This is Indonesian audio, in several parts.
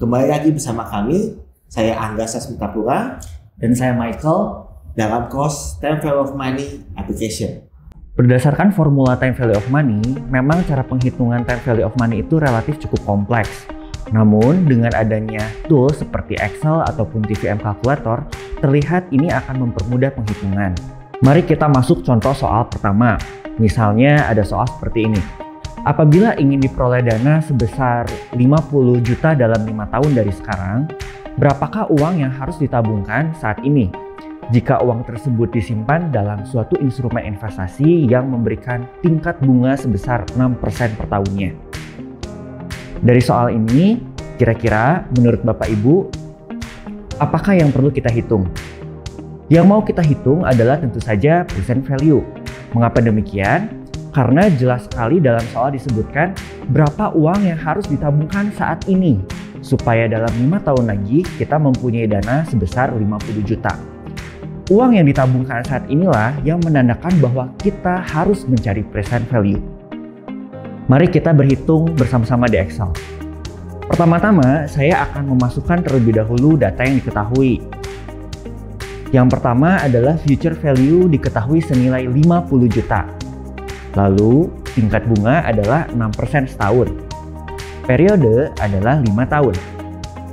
Kembali lagi bersama kami, saya Angga Sasmitapura Dan saya Michael. dalam course Time Value of Money Application. Berdasarkan formula time value of money, memang cara penghitungan time value of money itu relatif cukup kompleks. Namun, dengan adanya tool seperti Excel ataupun TVM Calculator, terlihat ini akan mempermudah penghitungan. Mari kita masuk contoh soal pertama. Misalnya ada soal seperti ini. Apabila ingin diperoleh dana sebesar 50 juta dalam lima tahun dari sekarang, berapakah uang yang harus ditabungkan saat ini? Jika uang tersebut disimpan dalam suatu instrumen investasi yang memberikan tingkat bunga sebesar 6% per tahunnya. Dari soal ini, kira-kira menurut Bapak Ibu, apakah yang perlu kita hitung? Yang mau kita hitung adalah tentu saja present value. Mengapa demikian? Karena jelas sekali dalam soal disebutkan berapa uang yang harus ditabungkan saat ini supaya dalam lima tahun lagi kita mempunyai dana sebesar 50 juta. Uang yang ditabungkan saat inilah yang menandakan bahwa kita harus mencari present value. Mari kita berhitung bersama-sama di Excel. Pertama-tama, saya akan memasukkan terlebih dahulu data yang diketahui. Yang pertama adalah future value diketahui senilai 50 juta. Lalu, tingkat bunga adalah 6% setahun. Periode adalah 5 tahun.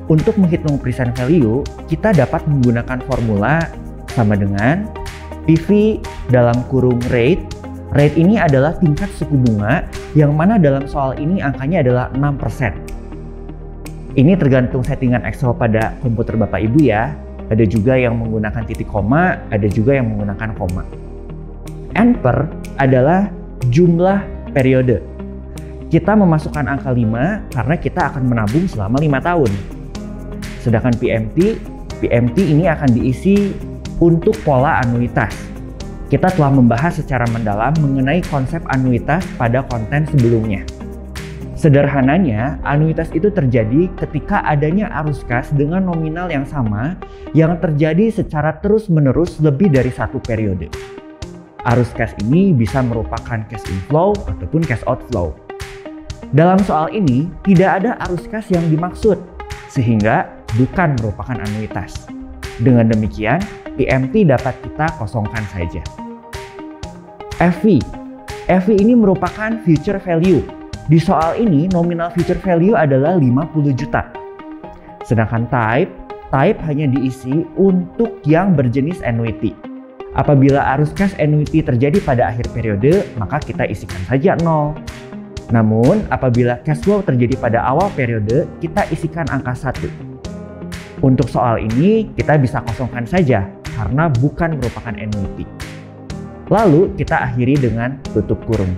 Untuk menghitung present value, kita dapat menggunakan formula sama dengan PV dalam kurung rate. Rate ini adalah tingkat suku bunga yang mana dalam soal ini angkanya adalah 6%. Ini tergantung settingan Excel pada komputer Bapak Ibu ya. Ada juga yang menggunakan titik koma, ada juga yang menggunakan koma. N adalah jumlah periode. Kita memasukkan angka 5 karena kita akan menabung selama 5 tahun. Sedangkan PMT, PMT ini akan diisi untuk pola anuitas. Kita telah membahas secara mendalam mengenai konsep anuitas pada konten sebelumnya. Sederhananya, anuitas itu terjadi ketika adanya arus kas dengan nominal yang sama yang terjadi secara terus-menerus lebih dari satu periode. Arus kas ini bisa merupakan cash inflow ataupun cash outflow. Dalam soal ini, tidak ada arus kas yang dimaksud, sehingga bukan merupakan anuitas. Dengan demikian, PMT dapat kita kosongkan saja. FV. FV ini merupakan future value. Di soal ini, nominal future value adalah 50 juta. Sedangkan type, type hanya diisi untuk yang berjenis annuity. Apabila arus cash annuity terjadi pada akhir periode, maka kita isikan saja 0. Namun, apabila cash flow terjadi pada awal periode, kita isikan angka 1. Untuk soal ini, kita bisa kosongkan saja karena bukan merupakan annuity. Lalu, kita akhiri dengan tutup kurung.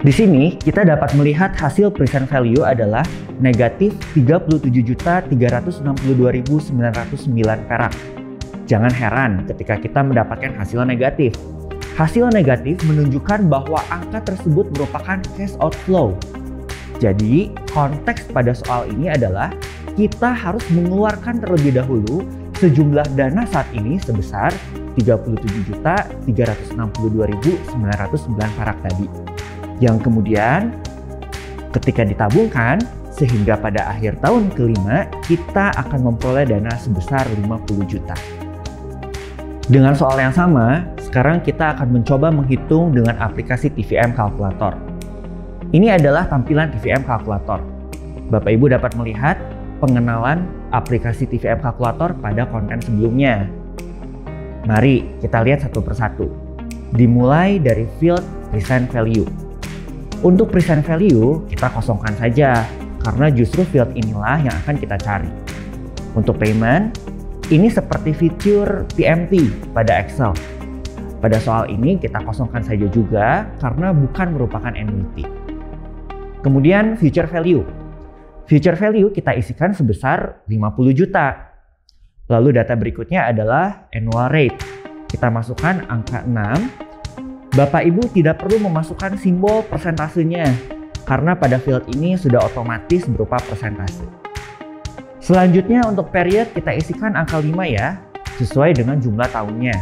Di sini, kita dapat melihat hasil present value adalah negatif 37.362.909 perak. Jangan heran ketika kita mendapatkan hasil negatif. Hasil negatif menunjukkan bahwa angka tersebut merupakan cash outflow. Jadi, konteks pada soal ini adalah kita harus mengeluarkan terlebih dahulu sejumlah dana saat ini sebesar 37.362.909 perak tadi. Yang kemudian ketika ditabungkan sehingga pada akhir tahun kelima kita akan memperoleh dana sebesar 50 juta. Dengan soal yang sama, sekarang kita akan mencoba menghitung dengan aplikasi TVM Calculator. Ini adalah tampilan TVM Calculator. Bapak Ibu dapat melihat pengenalan aplikasi TVM Calculator pada konten sebelumnya. Mari kita lihat satu persatu. Dimulai dari field present value. Untuk present value, kita kosongkan saja karena justru field inilah yang akan kita cari. Untuk payment, ini seperti fitur PMT pada Excel. Pada soal ini kita kosongkan saja juga karena bukan merupakan annuity. Kemudian future value. Future value kita isikan sebesar 50 juta. Lalu data berikutnya adalah annual rate. Kita masukkan angka 6. Bapak Ibu tidak perlu memasukkan simbol persentasenya karena pada field ini sudah otomatis berupa persentase. Selanjutnya untuk period kita isikan angka 5 ya, sesuai dengan jumlah tahunnya.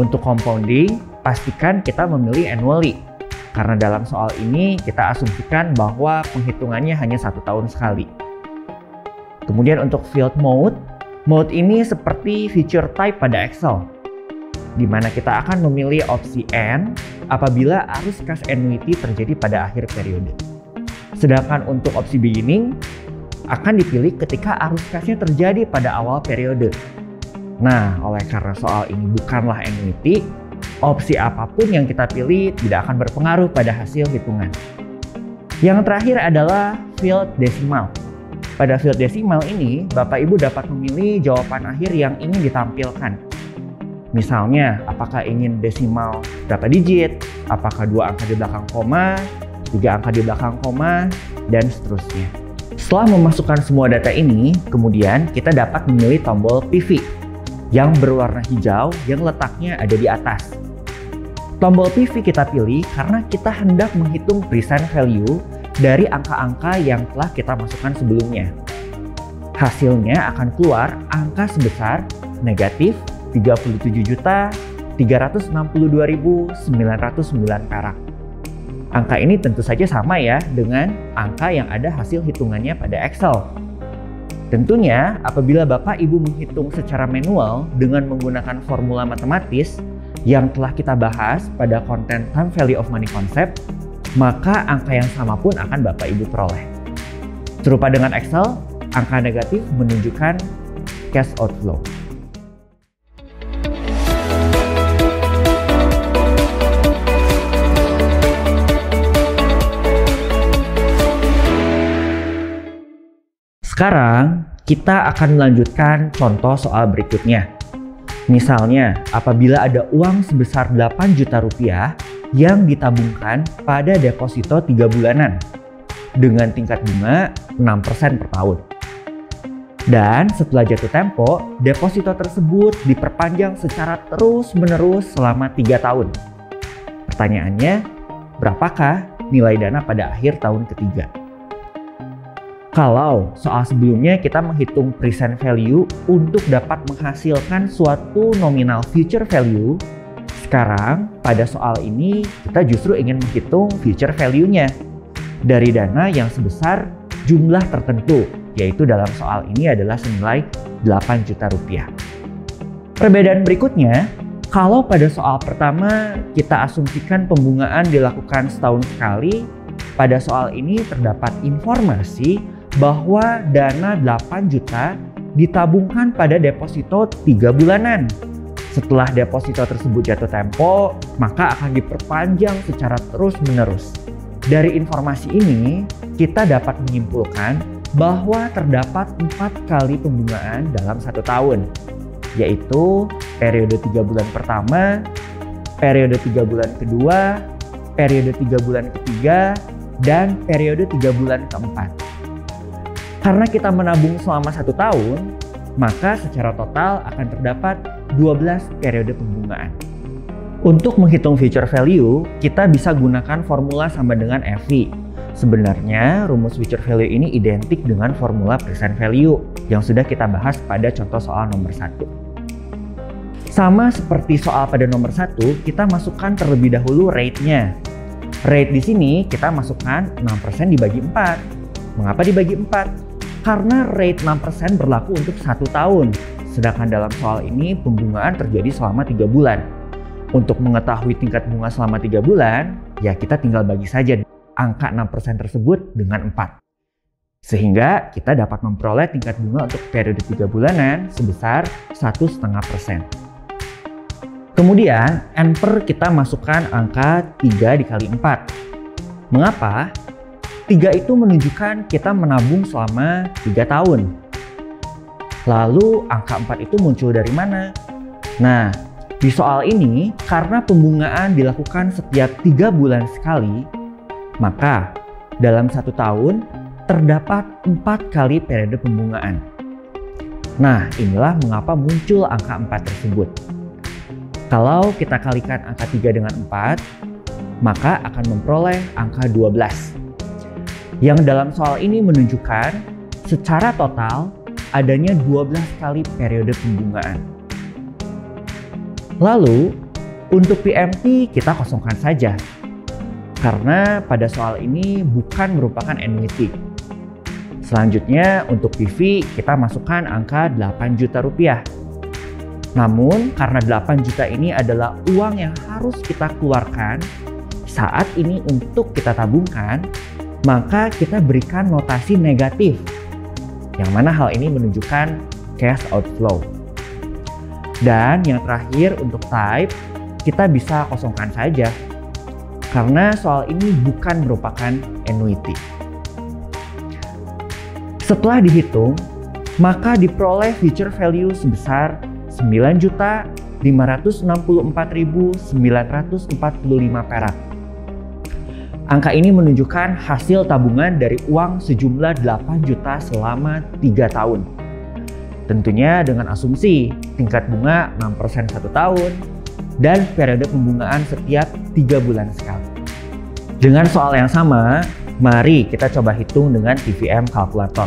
Untuk compounding, pastikan kita memilih annually. Karena dalam soal ini kita asumsikan bahwa penghitungannya hanya satu tahun sekali. Kemudian untuk field mode, mode ini seperti feature type pada Excel, di mana kita akan memilih opsi N apabila arus cash annuity terjadi pada akhir periode. Sedangkan untuk opsi beginning akan dipilih ketika arus cashnya terjadi pada awal periode. Nah, oleh karena soal ini bukanlah annuity, opsi apa pun yang kita pilih tidak akan berpengaruh pada hasil hitungan. Yang terakhir adalah field decimal. Pada field decimal ini, Bapak Ibu dapat memilih jawaban akhir yang ingin ditampilkan. Misalnya, apakah ingin desimal berapa digit, apakah dua angka di belakang koma, tiga angka di belakang koma, dan seterusnya. Setelah memasukkan semua data ini, kemudian kita dapat memilih tombol PV yang berwarna hijau yang letaknya ada di atas. Tombol PV kita pilih karena kita hendak menghitung present value dari angka-angka yang telah kita masukkan sebelumnya. Hasilnya akan keluar angka sebesar negatif 37.362.909 perak. Angka ini tentu saja sama ya dengan angka yang ada hasil hitungannya pada Excel. Tentunya apabila Bapak Ibu menghitung secara manual dengan menggunakan formula matematis yang telah kita bahas pada konten time value of money concept, maka angka yang sama pun akan Bapak Ibu peroleh. Serupa dengan Excel, angka negatif menunjukkan cash outflow. Sekarang kita akan melanjutkan contoh soal berikutnya. Misalnya, apabila ada uang sebesar 8 juta rupiah yang ditabungkan pada deposito 3 bulanan dengan tingkat bunga 6% per tahun. Dan setelah jatuh tempo, deposito tersebut diperpanjang secara terus-menerus selama 3 tahun. Pertanyaannya, berapakah nilai dana pada akhir tahun ketiga? Kalau soal sebelumnya kita menghitung present value untuk dapat menghasilkan suatu nominal future value, sekarang pada soal ini kita justru ingin menghitung future value-nya dari dana yang sebesar jumlah tertentu, yaitu dalam soal ini adalah senilai 8 juta rupiah. Perbedaan berikutnya, kalau pada soal pertama kita asumsikan pembungaan dilakukan setahun sekali, pada soal ini terdapat informasi bahwa dana 8 juta ditabungkan pada deposito 3 bulanan. Setelah deposito tersebut jatuh tempo, maka akan diperpanjang secara terus-menerus. Dari informasi ini, kita dapat menyimpulkan bahwa terdapat empat kali pembungaan dalam satu tahun, yaitu periode tiga bulan pertama, periode tiga bulan kedua, periode tiga bulan ketiga, dan periode tiga bulan keempat. Karena kita menabung selama satu tahun, maka secara total akan terdapat 12 periode pembungaan. Untuk menghitung future value, kita bisa gunakan formula sama dengan FV. Sebenarnya, rumus future value ini identik dengan formula present value yang sudah kita bahas pada contoh soal nomor satu. Sama seperti soal pada nomor satu, kita masukkan terlebih dahulu rate-nya. Rate di sini kita masukkan 6% dibagi 4. Mengapa dibagi 4? Karena rate 6% berlaku untuk satu tahun. Sedangkan dalam soal ini pembungaan terjadi selama tiga bulan. Untuk mengetahui tingkat bunga selama tiga bulan, ya kita tinggal bagi saja angka 6% tersebut dengan 4. Sehingga kita dapat memperoleh tingkat bunga untuk periode tiga bulanan sebesar 1,5%. Kemudian, N per kita masukkan angka 3 dikali 4. Mengapa? Tiga itu menunjukkan kita menabung selama tiga tahun. Lalu angka 4 itu muncul dari mana? Nah, di soal ini karena pembungaan dilakukan setiap tiga bulan sekali, maka dalam satu tahun terdapat empat kali periode pembungaan. Nah, inilah mengapa muncul angka 4 tersebut. Kalau kita kalikan angka 3 dengan 4, maka akan memperoleh angka 12 yang dalam soal ini menunjukkan secara total adanya 12 kali periode pembungaan. Lalu, untuk PMT kita kosongkan saja, karena pada soal ini bukan merupakan annuity. Selanjutnya untuk PV kita masukkan angka 8 juta rupiah. Namun karena 8 juta ini adalah uang yang harus kita keluarkan saat ini untuk kita tabungkan, maka kita berikan notasi negatif. Yang mana hal ini menunjukkan cash outflow. Dan yang terakhir untuk type, kita bisa kosongkan saja. Karena soal ini bukan merupakan annuity. Setelah dihitung, maka diperoleh future value sebesar 9.564.945 perak. Angka ini menunjukkan hasil tabungan dari uang sejumlah 8 juta selama 3 tahun. Tentunya dengan asumsi tingkat bunga 6% satu tahun dan periode pembungaan setiap 3 bulan sekali. Dengan soal yang sama, Mari kita coba hitung dengan TVM kalkulator.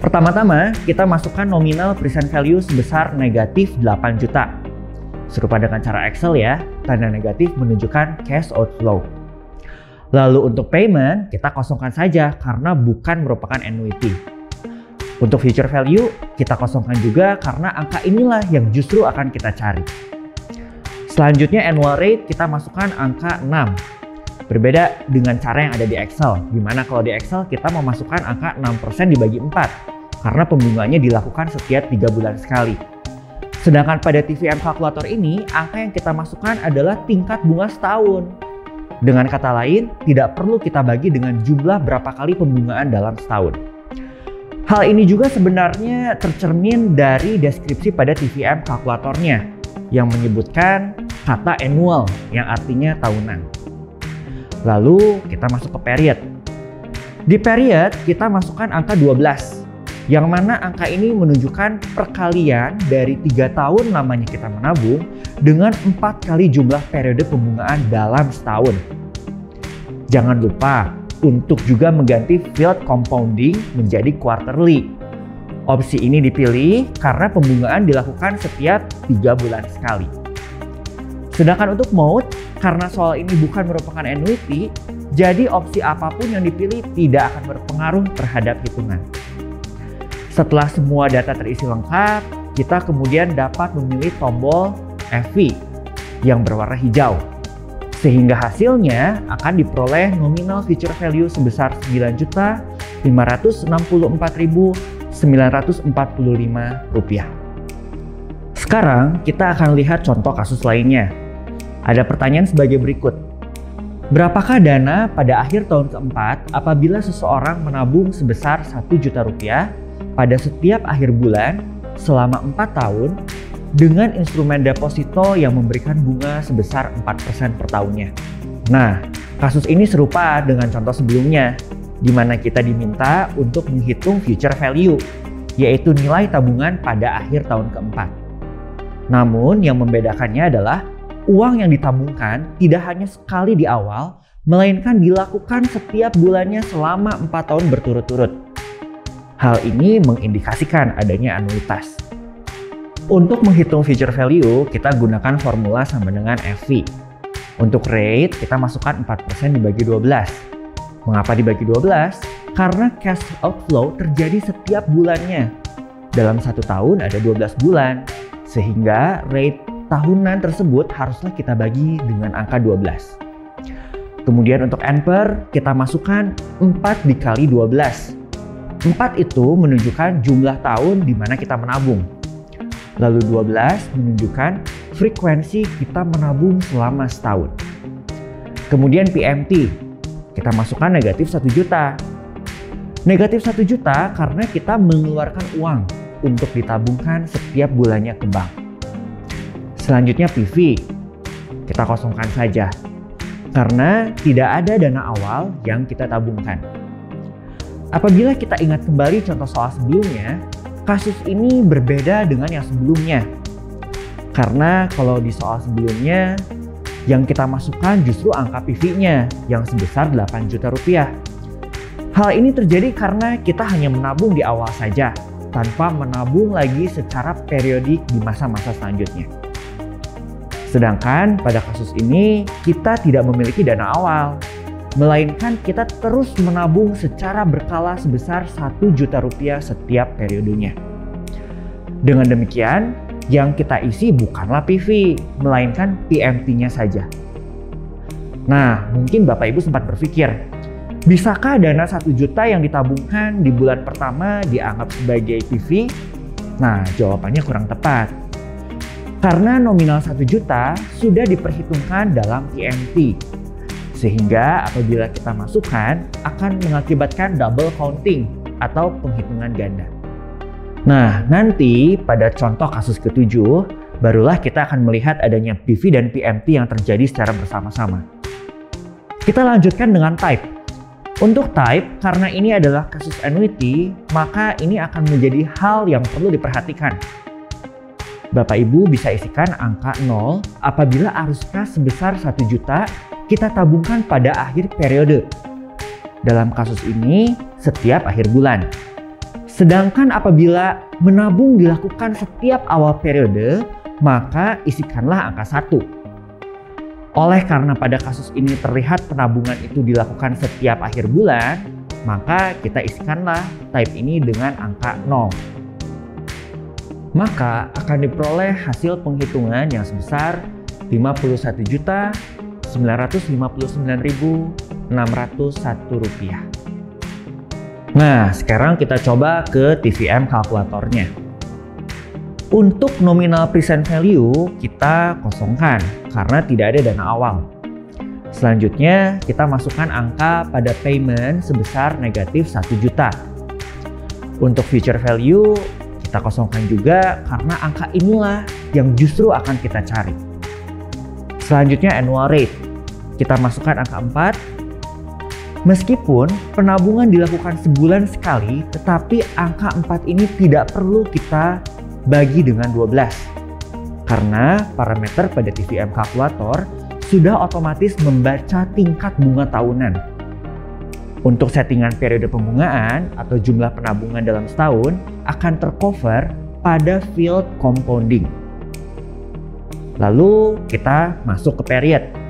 Pertama-tama, kita masukkan nominal present value sebesar negatif 8 juta. Serupa dengan cara Excel ya, tanda negatif menunjukkan cash outflow. Lalu untuk payment, kita kosongkan saja karena bukan merupakan annuity. Untuk future value, kita kosongkan juga karena angka inilah yang justru akan kita cari. Selanjutnya annual rate kita masukkan angka 6 Berbeda dengan cara yang ada di Excel, di mana kalau di Excel kita memasukkan angka 6% dibagi 4, karena pembungaannya dilakukan setiap 3 bulan sekali. Sedangkan pada TVM kalkulator ini, angka yang kita masukkan adalah tingkat bunga setahun. Dengan kata lain, tidak perlu kita bagi dengan jumlah berapa kali pembungaan dalam setahun. Hal ini juga sebenarnya tercermin dari deskripsi pada TVM kalkulatornya yang menyebutkan kata annual yang artinya tahunan. Lalu kita masuk ke period. Di period kita masukkan angka 12 yang mana angka ini menunjukkan perkalian dari tiga tahun lamanya kita menabung dengan empat kali jumlah periode pembungaan dalam setahun. Jangan lupa untuk juga mengganti field compounding menjadi quarterly. Opsi ini dipilih karena pembungaan dilakukan setiap tiga bulan sekali. Sedangkan untuk mode, karena soal ini bukan merupakan annuity, jadi opsi apa pun yang dipilih tidak akan berpengaruh terhadap hitungan. Setelah semua data terisi lengkap, kita kemudian dapat memilih tombol FV yang berwarna hijau. Sehingga hasilnya akan diperoleh nominal future value sebesar 9.564.945 rupiah. Sekarang kita akan lihat contoh kasus lainnya ada pertanyaan sebagai berikut. Berapakah dana pada akhir tahun keempat apabila seseorang menabung sebesar 1 juta rupiah pada setiap akhir bulan selama 4 tahun dengan instrumen deposito yang memberikan bunga sebesar 4% per tahunnya. Nah, kasus ini serupa dengan contoh sebelumnya, di mana kita diminta untuk menghitung future value, yaitu nilai tabungan pada akhir tahun keempat. Namun yang membedakannya adalah uang yang ditabungkan tidak hanya sekali di awal, melainkan dilakukan setiap bulannya selama 4 tahun berturut-turut. Hal ini mengindikasikan adanya anuitas. Untuk menghitung future value, kita gunakan formula sama dengan FV. Untuk rate, kita masukkan 4% dibagi 12. Mengapa dibagi 12? Karena cash outflow terjadi setiap bulannya. Dalam satu tahun ada 12 bulan, sehingga rate tahunan tersebut haruslah kita bagi dengan angka 12. Kemudian untuk per kita masukkan 4 dikali 12. 4 itu menunjukkan jumlah tahun di mana kita menabung. Lalu 12 menunjukkan frekuensi kita menabung selama setahun. Kemudian PMT, kita masukkan negatif 1 juta. Negatif 1 juta karena kita mengeluarkan uang untuk ditabungkan setiap bulannya ke bank. Selanjutnya PV, kita kosongkan saja karena tidak ada dana awal yang kita tabungkan. Apabila kita ingat kembali contoh soal sebelumnya, kasus ini berbeda dengan yang sebelumnya. Karena kalau di soal sebelumnya, yang kita masukkan justru angka PV-nya yang sebesar 8 juta rupiah. Hal ini terjadi karena kita hanya menabung di awal saja, tanpa menabung lagi secara periodik di masa-masa selanjutnya. Sedangkan pada kasus ini kita tidak memiliki dana awal. Melainkan kita terus menabung secara berkala sebesar 1 juta rupiah setiap periodenya. Dengan demikian, yang kita isi bukanlah PV, melainkan PMT-nya saja. Nah, mungkin Bapak Ibu sempat berpikir, bisakah dana 1 juta yang ditabungkan di bulan pertama dianggap sebagai PV? Nah, jawabannya kurang tepat. Karena nominal 1 juta sudah diperhitungkan dalam PMT, sehingga apabila kita masukkan akan mengakibatkan double counting atau penghitungan ganda. Nah, nanti pada contoh kasus ketujuh, barulah kita akan melihat adanya PV dan PMT yang terjadi secara bersama-sama. Kita lanjutkan dengan type. Untuk type, karena ini adalah kasus annuity, maka ini akan menjadi hal yang perlu diperhatikan. Bapak Ibu bisa isikan angka 0 apabila arus kas sebesar 1 juta kita tabungkan pada akhir periode. Dalam kasus ini, setiap akhir bulan. Sedangkan apabila menabung dilakukan setiap awal periode, maka isikanlah angka 1. Oleh karena pada kasus ini terlihat penabungan itu dilakukan setiap akhir bulan, maka kita isikanlah type ini dengan angka 0. Maka akan diperoleh hasil penghitungan yang sebesar 51.959.601 rupiah. Nah, sekarang kita coba ke TVM kalkulatornya. Untuk nominal present value kita kosongkan karena tidak ada dana awal. Selanjutnya kita masukkan angka pada payment sebesar negatif 1 juta. Untuk future value kita kosongkan juga karena angka inilah yang justru akan kita cari. Selanjutnya annual rate. Kita masukkan angka 4 Meskipun penabungan dilakukan sebulan sekali, tetapi angka 4 ini tidak perlu kita bagi dengan 12. Karena parameter pada TVM kalkulator sudah otomatis membaca tingkat bunga tahunan. Untuk settingan periode pembungaan atau jumlah penabungan dalam setahun akan tercover pada field compounding. Lalu kita masuk ke period.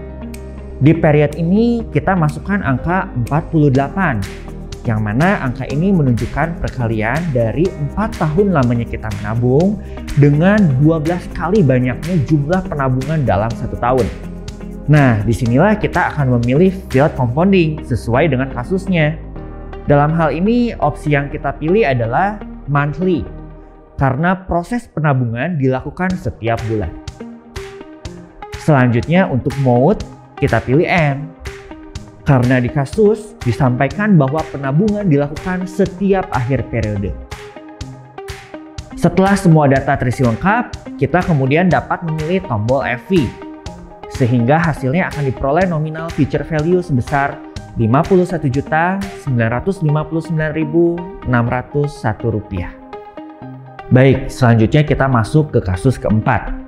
Di period ini kita masukkan angka 48 yang mana angka ini menunjukkan perkalian dari 4 tahun lamanya kita menabung dengan 12 kali banyaknya jumlah penabungan dalam satu tahun. Nah, di sinilah kita akan memilih field compounding sesuai dengan kasusnya. Dalam hal ini, opsi yang kita pilih adalah monthly karena proses penabungan dilakukan setiap bulan. Selanjutnya untuk mode kita pilih M. Karena di kasus disampaikan bahwa penabungan dilakukan setiap akhir periode. Setelah semua data terisi lengkap, kita kemudian dapat memilih tombol FV. Sehingga hasilnya akan diperoleh nominal future value sebesar Rp51.959.601. Baik, selanjutnya kita masuk ke kasus keempat.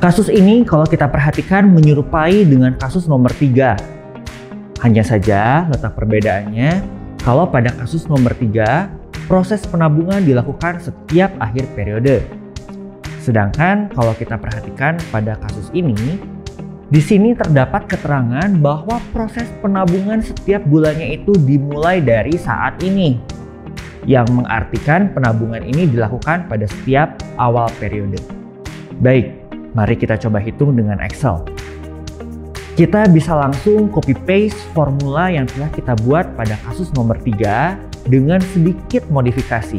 Kasus ini kalau kita perhatikan menyerupai dengan kasus nomor 3. Hanya saja letak perbedaannya kalau pada kasus nomor 3 proses penabungan dilakukan setiap akhir periode. Sedangkan kalau kita perhatikan pada kasus ini, di sini terdapat keterangan bahwa proses penabungan setiap bulannya itu dimulai dari saat ini. Yang mengartikan penabungan ini dilakukan pada setiap awal periode. Baik, Mari kita coba hitung dengan Excel. Kita bisa langsung copy paste formula yang telah kita buat pada kasus nomor 3 dengan sedikit modifikasi.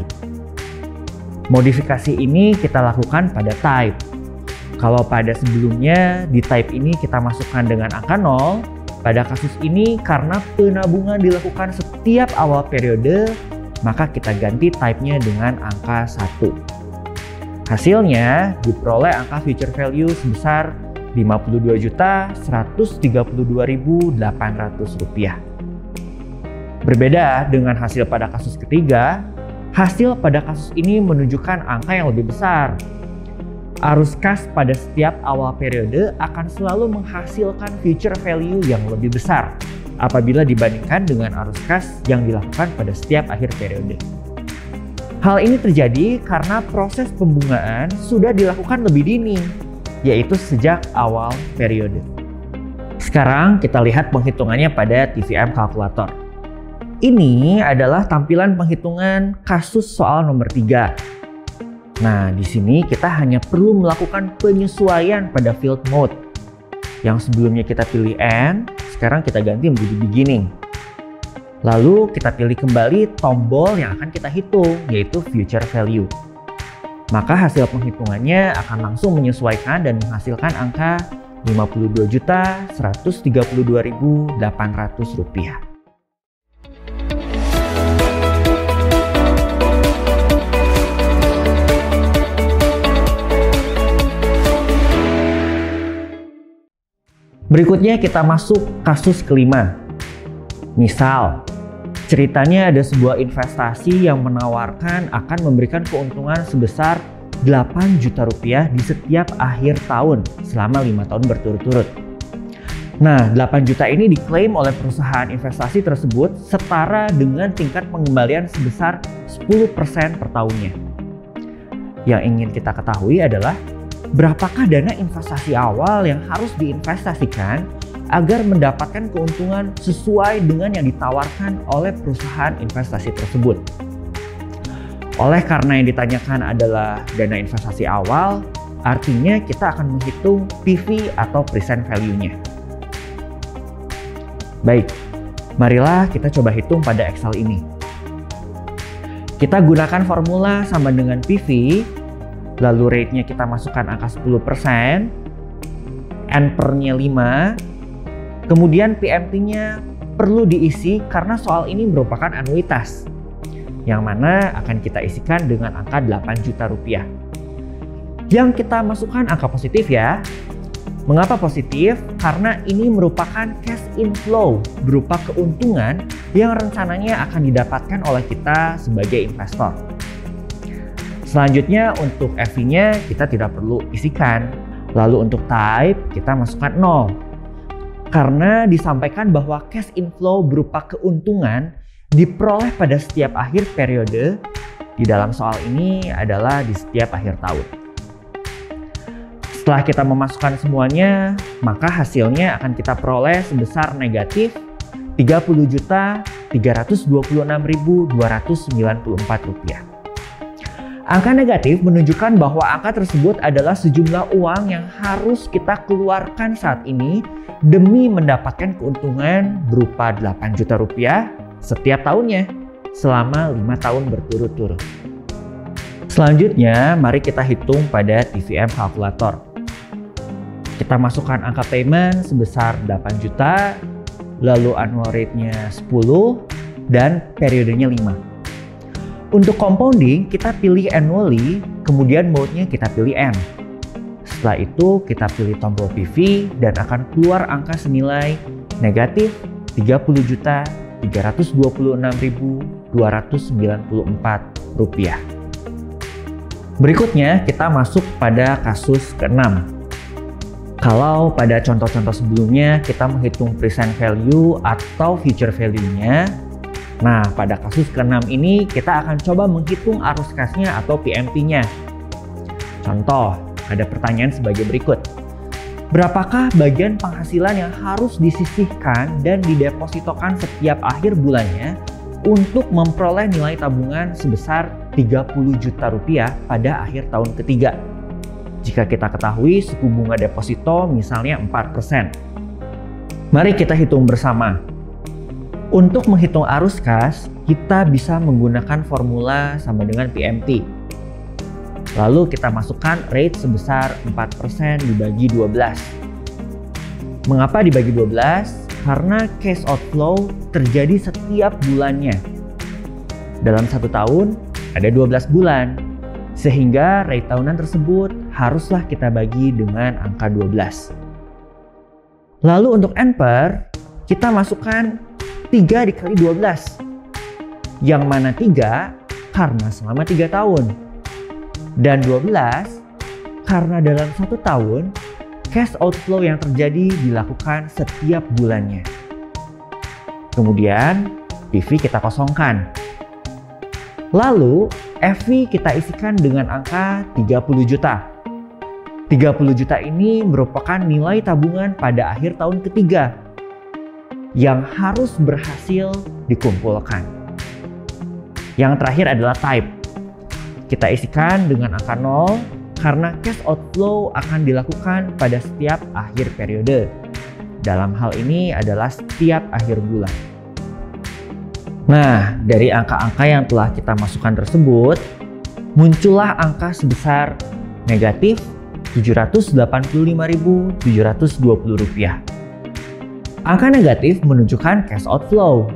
Modifikasi ini kita lakukan pada type. Kalau pada sebelumnya di type ini kita masukkan dengan angka 0, pada kasus ini karena penabungan dilakukan setiap awal periode, maka kita ganti type-nya dengan angka 1. Hasilnya diperoleh angka future value sebesar Rp52.132.800. Berbeda dengan hasil pada kasus ketiga, hasil pada kasus ini menunjukkan angka yang lebih besar. Arus kas pada setiap awal periode akan selalu menghasilkan future value yang lebih besar apabila dibandingkan dengan arus kas yang dilakukan pada setiap akhir periode. Hal ini terjadi karena proses pembungaan sudah dilakukan lebih dini, yaitu sejak awal periode. Sekarang kita lihat penghitungannya pada TVM kalkulator. Ini adalah tampilan penghitungan kasus soal nomor 3. Nah, di sini kita hanya perlu melakukan penyesuaian pada field mode. Yang sebelumnya kita pilih N, sekarang kita ganti menjadi beginning. Lalu kita pilih kembali tombol yang akan kita hitung, yaitu future value. Maka hasil penghitungannya akan langsung menyesuaikan dan menghasilkan angka 52.132.800 rupiah. Berikutnya kita masuk kasus kelima. Misal, ceritanya ada sebuah investasi yang menawarkan akan memberikan keuntungan sebesar 8 juta rupiah di setiap akhir tahun selama lima tahun berturut-turut. Nah, 8 juta ini diklaim oleh perusahaan investasi tersebut setara dengan tingkat pengembalian sebesar 10% per tahunnya. Yang ingin kita ketahui adalah berapakah dana investasi awal yang harus diinvestasikan agar mendapatkan keuntungan sesuai dengan yang ditawarkan oleh perusahaan investasi tersebut. Oleh karena yang ditanyakan adalah dana investasi awal, artinya kita akan menghitung PV atau present value-nya. Baik, marilah kita coba hitung pada Excel ini. Kita gunakan formula sama dengan PV, lalu rate-nya kita masukkan angka 10%, N per-nya 5, kemudian PMT-nya perlu diisi karena soal ini merupakan anuitas yang mana akan kita isikan dengan angka 8 juta rupiah. Yang kita masukkan angka positif ya. Mengapa positif? Karena ini merupakan cash inflow berupa keuntungan yang rencananya akan didapatkan oleh kita sebagai investor. Selanjutnya untuk FV-nya kita tidak perlu isikan. Lalu untuk type kita masukkan 0. Karena disampaikan bahwa cash inflow berupa keuntungan diperoleh pada setiap akhir periode di dalam soal ini adalah di setiap akhir tahun. Setelah kita memasukkan semuanya, maka hasilnya akan kita peroleh sebesar negatif 30.326.294 rupiah. Angka negatif menunjukkan bahwa angka tersebut adalah sejumlah uang yang harus kita keluarkan saat ini demi mendapatkan keuntungan berupa 8 juta rupiah setiap tahunnya selama lima tahun berturut-turut. Selanjutnya, mari kita hitung pada TVM kalkulator. Kita masukkan angka payment sebesar 8 juta, lalu annual rate-nya 10, dan periodenya 5. Untuk compounding, kita pilih annually, kemudian mode-nya kita pilih M. Setelah itu, kita pilih tombol PV dan akan keluar angka senilai negatif 30 juta 326.294 rupiah. Berikutnya kita masuk pada kasus ke-6. Kalau pada contoh-contoh sebelumnya kita menghitung present value atau future value-nya, nah pada kasus ke-6 ini kita akan coba menghitung arus kasnya atau PMT-nya. Contoh, ada pertanyaan sebagai berikut. Berapakah bagian penghasilan yang harus disisihkan dan didepositokan setiap akhir bulannya untuk memperoleh nilai tabungan sebesar 30 juta rupiah pada akhir tahun ketiga? Jika kita ketahui suku bunga deposito misalnya 4%. Mari kita hitung bersama. Untuk menghitung arus kas, kita bisa menggunakan formula sama dengan PMT Lalu kita masukkan rate sebesar 4% dibagi 12. Mengapa dibagi 12? Karena cash outflow terjadi setiap bulannya. Dalam satu tahun ada 12 bulan. Sehingga rate tahunan tersebut haruslah kita bagi dengan angka 12. Lalu untuk NPER, kita masukkan 3 dikali 12. Yang mana 3 karena selama 3 tahun dan 12 karena dalam satu tahun cash outflow yang terjadi dilakukan setiap bulannya. Kemudian PV kita kosongkan. Lalu FV kita isikan dengan angka 30 juta. 30 juta ini merupakan nilai tabungan pada akhir tahun ketiga yang harus berhasil dikumpulkan. Yang terakhir adalah type. Kita isikan dengan angka 0 karena cash outflow akan dilakukan pada setiap akhir periode. Dalam hal ini adalah setiap akhir bulan. Nah, dari angka-angka yang telah kita masukkan tersebut, muncullah angka sebesar negatif Rp785.720. Angka negatif menunjukkan cash outflow,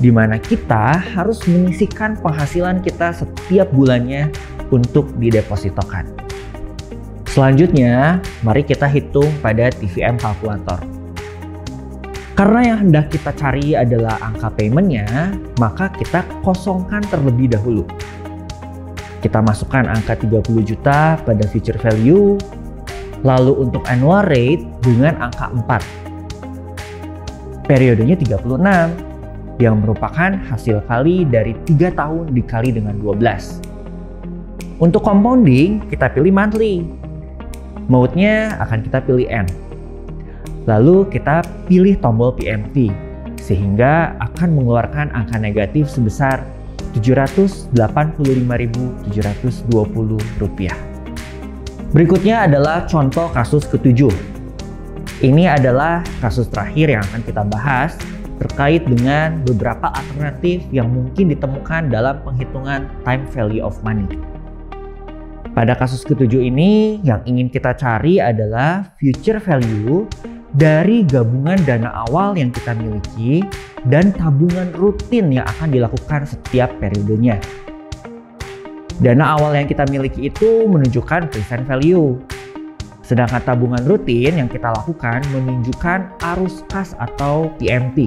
di mana kita harus menyisikan penghasilan kita setiap bulannya untuk didepositokan. Selanjutnya, mari kita hitung pada TVM kalkulator. Karena yang hendak kita cari adalah angka paymentnya, maka kita kosongkan terlebih dahulu. Kita masukkan angka 30 juta pada future value, lalu untuk annual rate dengan angka 4. Periodenya 36, yang merupakan hasil kali dari 3 tahun dikali dengan 12. Untuk compounding, kita pilih monthly. Mode-nya akan kita pilih N. Lalu kita pilih tombol PMT, sehingga akan mengeluarkan angka negatif sebesar Rp785.720. Berikutnya adalah contoh kasus ketujuh. Ini adalah kasus terakhir yang akan kita bahas terkait dengan beberapa alternatif yang mungkin ditemukan dalam penghitungan time value of money. Pada kasus ketujuh ini, yang ingin kita cari adalah future value dari gabungan dana awal yang kita miliki dan tabungan rutin yang akan dilakukan setiap periodenya. Dana awal yang kita miliki itu menunjukkan present value. Sedangkan tabungan rutin yang kita lakukan menunjukkan arus kas atau PMT.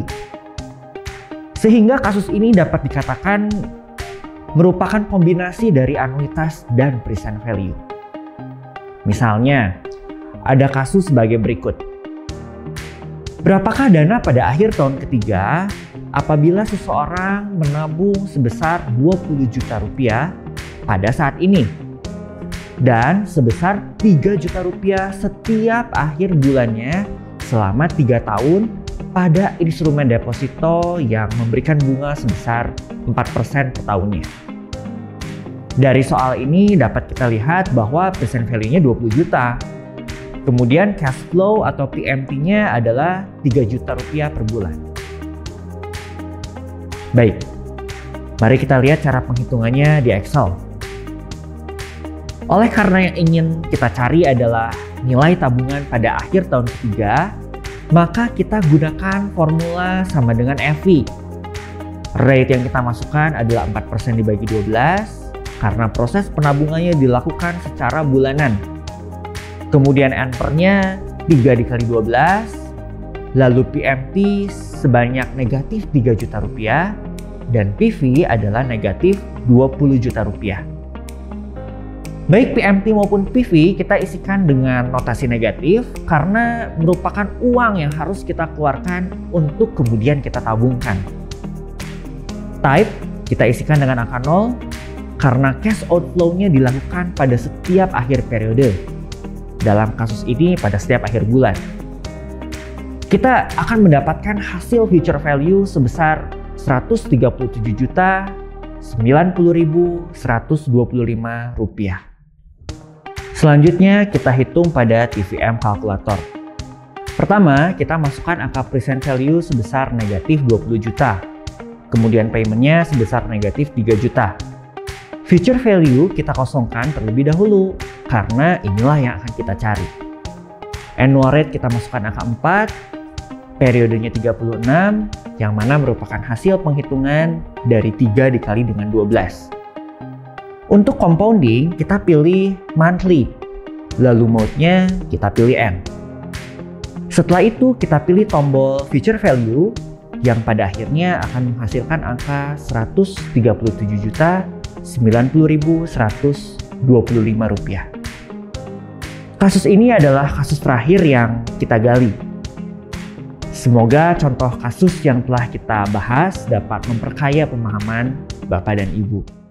Sehingga kasus ini dapat dikatakan merupakan kombinasi dari anuitas dan present value. Misalnya, ada kasus sebagai berikut. Berapakah dana pada akhir tahun ketiga apabila seseorang menabung sebesar 20 juta rupiah pada saat ini? Dan sebesar 3 juta rupiah setiap akhir bulannya selama 3 tahun pada instrumen deposito yang memberikan bunga sebesar 4% per tahunnya. Dari soal ini dapat kita lihat bahwa present value-nya 20 juta Kemudian cash flow atau PMT-nya adalah 3 juta rupiah per bulan. Baik, mari kita lihat cara penghitungannya di Excel. Oleh karena yang ingin kita cari adalah nilai tabungan pada akhir tahun ketiga, maka kita gunakan formula sama dengan FV. Rate yang kita masukkan adalah 4% dibagi 12 karena proses penabungannya dilakukan secara bulanan Kemudian N-nya 3 dikali 12, lalu PMT sebanyak negatif 3 juta rupiah, dan PV adalah negatif 20 juta rupiah. Baik PMT maupun PV kita isikan dengan notasi negatif karena merupakan uang yang harus kita keluarkan untuk kemudian kita tabungkan. Type kita isikan dengan angka 0 karena cash outflow-nya dilakukan pada setiap akhir periode dalam kasus ini pada setiap akhir bulan. Kita akan mendapatkan hasil future value sebesar 137 juta 90.125 rupiah. Selanjutnya kita hitung pada TVM kalkulator. Pertama, kita masukkan angka present value sebesar negatif 20 juta. Kemudian paymentnya sebesar negatif 3 juta. Future value kita kosongkan terlebih dahulu karena inilah yang akan kita cari. Annual rate kita masukkan angka 4, periodenya 36 yang mana merupakan hasil penghitungan dari 3 dikali dengan 12. Untuk compounding kita pilih monthly, lalu mode-nya kita pilih N. Setelah itu kita pilih tombol future value yang pada akhirnya akan menghasilkan angka 137 juta Rp90.125. Kasus ini adalah kasus terakhir yang kita gali. Semoga contoh kasus yang telah kita bahas dapat memperkaya pemahaman Bapak dan Ibu.